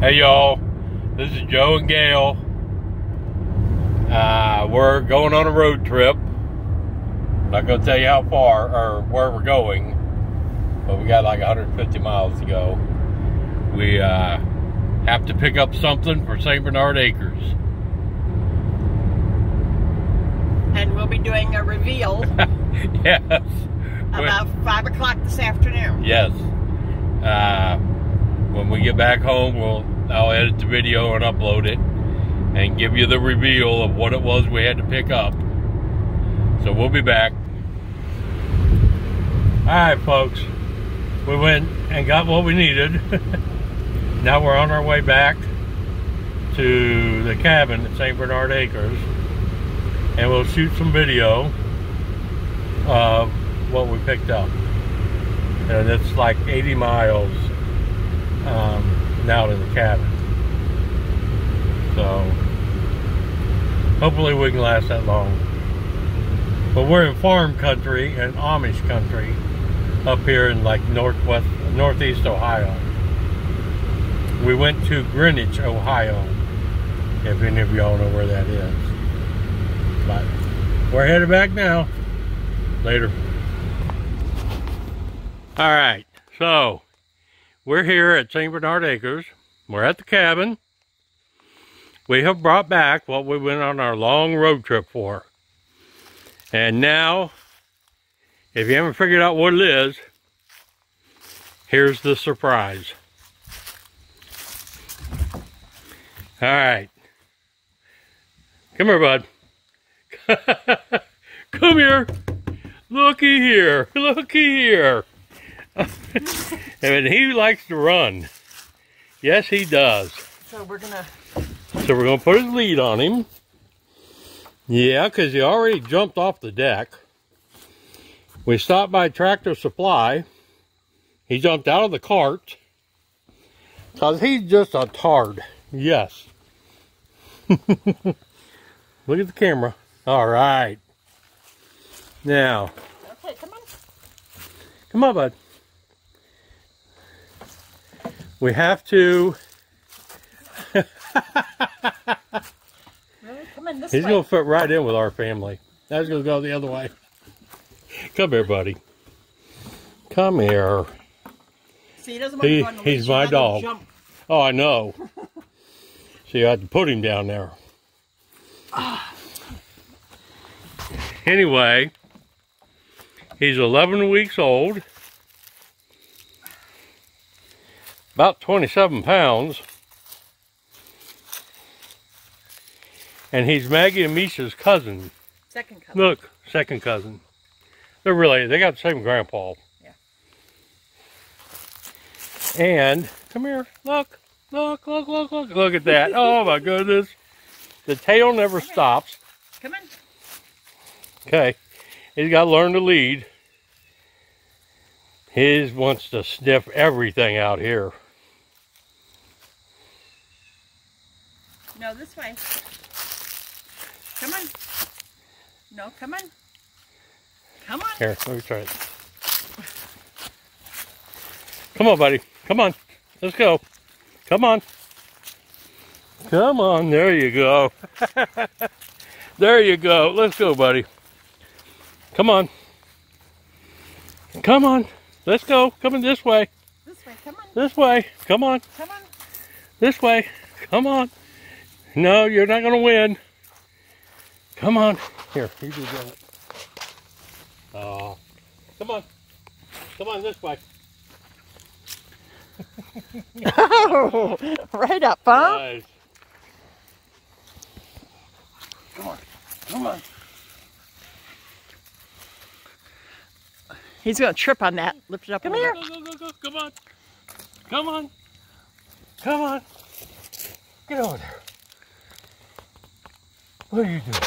Hey y'all, this is Joe and Gail. Uh, we're going on a road trip. Not gonna tell you how far or where we're going, but we got like 150 miles to go. We uh, have to pick up something for St. Bernard Acres. And we'll be doing a reveal yes. about 5 o'clock this afternoon. Yes. Uh, when we get back home, we'll I'll edit the video and upload it and give you the reveal of what it was we had to pick up. So we'll be back. All right, folks. We went and got what we needed. now we're on our way back to the cabin at St. Bernard Acres and we'll shoot some video of what we picked up. And it's like 80 miles um, now to the cabin. So hopefully we can last that long. But we're in farm country and Amish country up here in like northwest, northeast Ohio. We went to Greenwich, Ohio, if any of y'all know where that is. But we're headed back now. Later. All right, so we're here at St. Bernard Acres. We're at the cabin. We have brought back what we went on our long road trip for. And now, if you haven't figured out what it is, here's the surprise. All right. Come here, bud. Come here. Looky here. Looky here. and he likes to run. Yes, he does. So we're going to... So we're going to put his lead on him. Yeah, because he already jumped off the deck. We stopped by Tractor Supply. He jumped out of the cart. Because he's just a tard. Yes. Look at the camera. All right. Now. Okay, come on. Come on, bud. We have to. He's way. to fit right in with our family. I was going to go the other way. Come here, buddy. Come here. See, he doesn't want He- he's my He had to dog. Oh, I know. so you had to put him down there. Ah. Anyway, he's 11 weeks old, about 27 pounds, and he's Maggie and Misha's cousin. Second cousin. Look, second cousin. They're really, they got the same grandpa. Yeah. And, come here, look, look, look, look, look, look at that. Oh my goodness. The tail never stops. Come in. Okay. He's got to learn to lead. His wants to sniff everything out here. No, this way. Come on. No, come on. Come on. Here, let me try it. Come on, buddy. Come on. Let's go. Come on. Come on. There you go. there you go. Let's go, buddy. Come on. Come on. Let's go. Coming this way. This way. Come on. This way. Come on. Come on. This way. Come on. No, you're not going to win. Come on. Here, you do it. Oh. Come on. Come on this way. Oh, right up, huh? Nice. Come on. Come on. He's going to trip on that. Lift it up. Come here. Go, go, go, go. Come on. Come on. Come on. Get over there. What are you doing?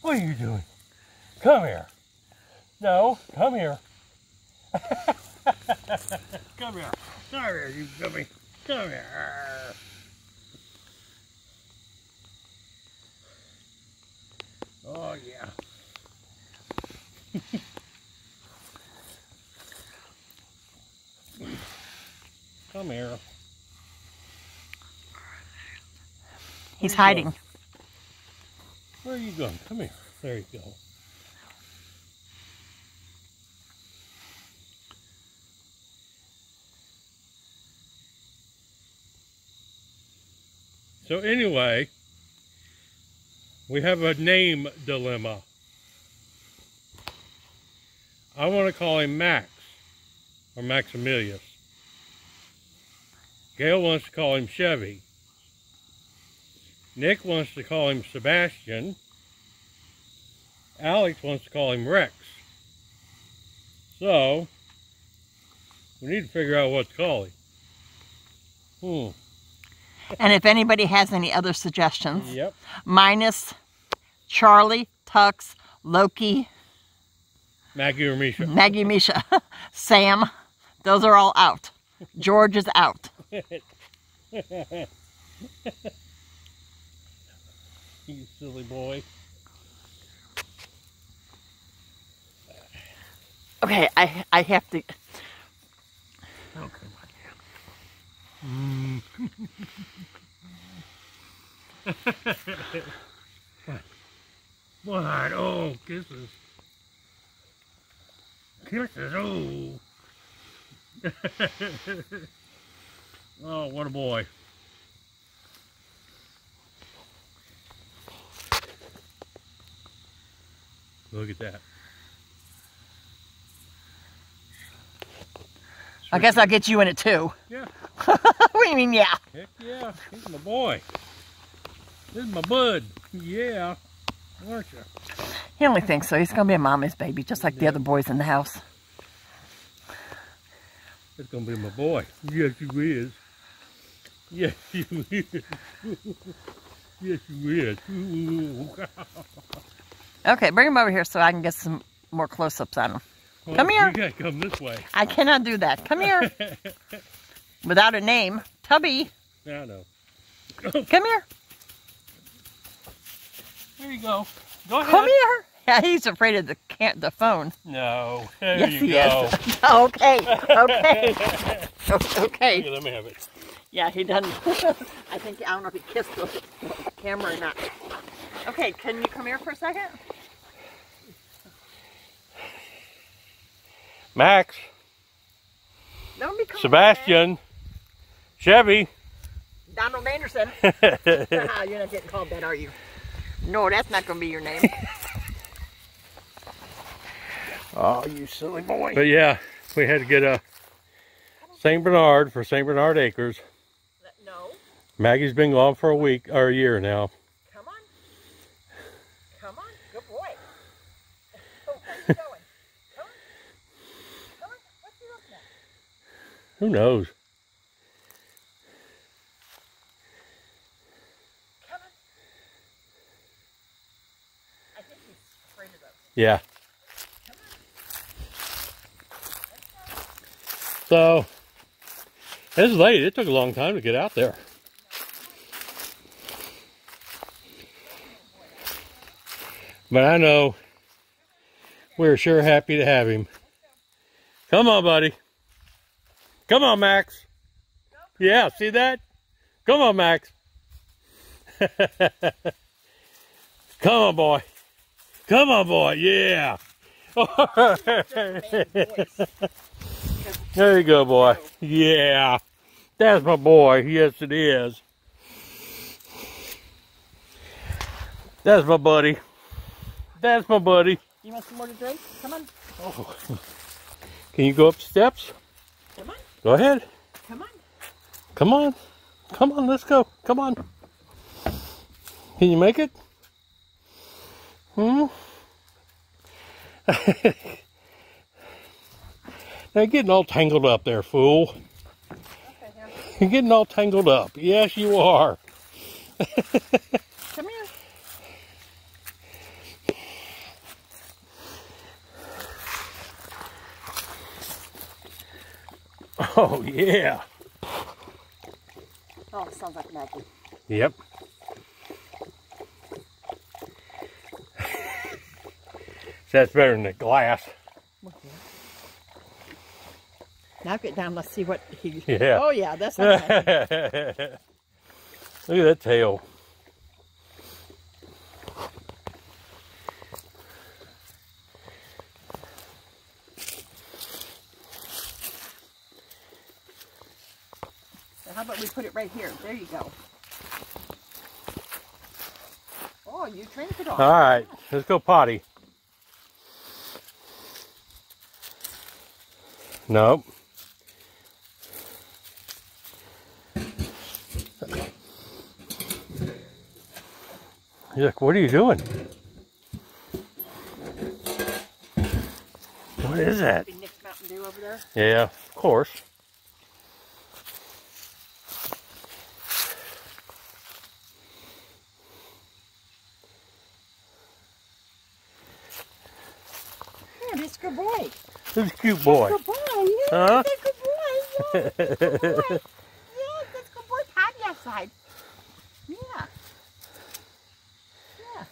What are you doing? Come here. No, come here. come here. Come here, you gummy. Come here. Oh, yeah. Come here. He's hiding. Where are you going? Come here. There you go. So anyway, we have a name dilemma. I want to call him Max or Maximilius. Gail wants to call him Chevy. Nick wants to call him Sebastian. Alex wants to call him Rex. So, we need to figure out what to call him. Hmm. And if anybody has any other suggestions, Yep. minus Charlie, Tux, Loki, Maggie or Misha. Maggie, Misha, Sam, those are all out. George is out. you silly boy. Okay, I I have to. On. what? Oh, kisses. Kisses, oh. oh, what a boy. Look at that. I guess I'll get you in it too. Yeah. what do you mean, yeah? Heck yeah, he's my boy. This is my bud. Yeah, aren't you? He only thinks so. He's gonna be a mama's baby, just like the other boys in the house. It's gonna be my boy. Yes, you is. Yes, you is. yes, you is. Okay, bring him over here so I can get some more close-ups on him. Come here. You gotta come this way. I cannot do that. Come here. Without a name, Tubby. I know. Come here. There you go. Go ahead. Come here. Yeah, he's afraid of the can't the phone. No. There yes, you go. is. okay. Okay. Okay. Here, let me have it. Yeah, he doesn't. I think I don't know if he kissed the camera or not. Okay, can you come here for a second? Max, Don't be calling Sebastian, Chevy. Donald Anderson. You're not getting called that, are you? No, that's not going to be your name. Oh, you silly boy. But yeah, we had to get uh, a St. Bernard for St. Bernard Acres. no. Maggie's been gone for a week or a year now. Come on. Come on. Good boy. Oh, where you going? Come on. Come on. What's he looking at? Who knows? Come on. I think he's afraid of knows? Yeah. So, it's late. It took a long time to get out there. But I know we're sure happy to have him. Come on, buddy. Come on, Max. Yeah, see that? Come on, Max. Come on, boy. Come on, boy. Yeah. there you go, boy. Yeah. That's my boy. Yes, it is. That's my buddy. That's my buddy. You want some more to drink? Come on. Oh. Can you go up the steps? Come on. Go ahead. Come on. Come on. Come on, let's go. Come on. Can you make it? Hmm? now you're getting all tangled up there, fool. You're getting all tangled up. Yes, you are. Oh, yeah. Oh, sounds like magic. Yep. That's better than the glass. Now get down. Let's see what he. Yeah. Oh yeah, that's not Look at that tail. About we put it right here? There you go. Oh, you drink it all. All right, let's go potty. Nope. Look, what are you doing? What is that? Big Nick's Mountain Dew over there. Yeah, of course. Yeah, this good boy. A cute boy? Good boy. Yeah, Huh? that's good boy. Yeah, good boy. Yeah, that's good boy. Potty outside. Yeah. Yeah.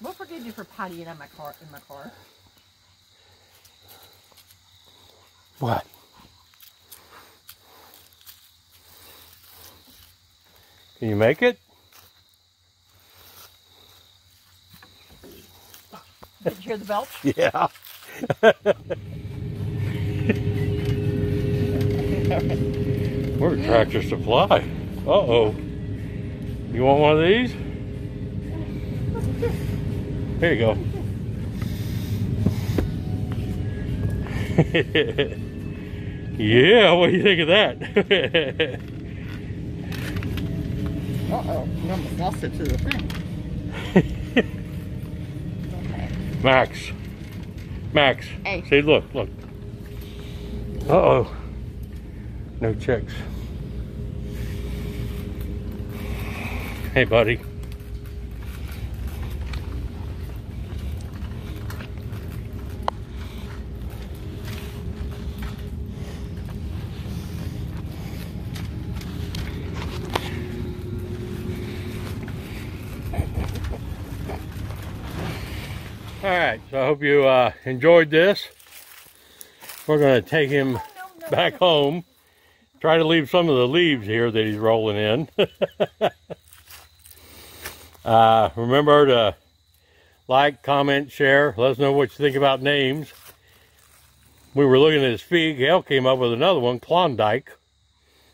We'll forgive you for pottying in my car. In my car. What? Can you make it? Did you hear the belch? Yeah. We're Tractor Supply. Uh-oh. You want one of these? Here you go. yeah, what do you think of that? Uh-oh. You almost lost it to the thing. Max. Max. Hey. See, look, look. Uh-oh. No chicks. Hey, buddy. All right, so I hope you uh, enjoyed this. We're going to take him back home. Try to leave some of the leaves here that he's rolling in. uh, remember to like, comment, share. Let us know what you think about names. We were looking at his feet. Gail came up with another one, Klondike.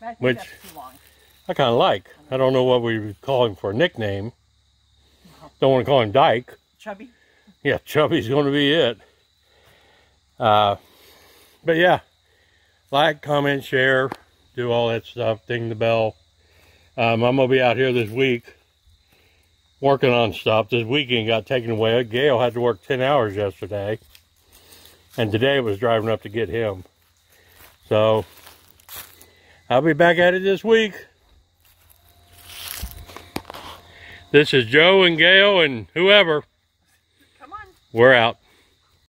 I Which- that's too long. I kind of like. I don't know what we would call him for a nickname. Don't want to call him Dyke. Chubby. Yeah, Chubby's going to be it. Uh, but yeah, like, comment, share, do all that stuff, ding the bell. Um, I'm going to be out here this week working on stuff. This weekend got taken away. Gail had to work 10 hours yesterday. And today was driving up to get him. So, I'll be back at it this week. This is Joe and Gail and whoever. We're out.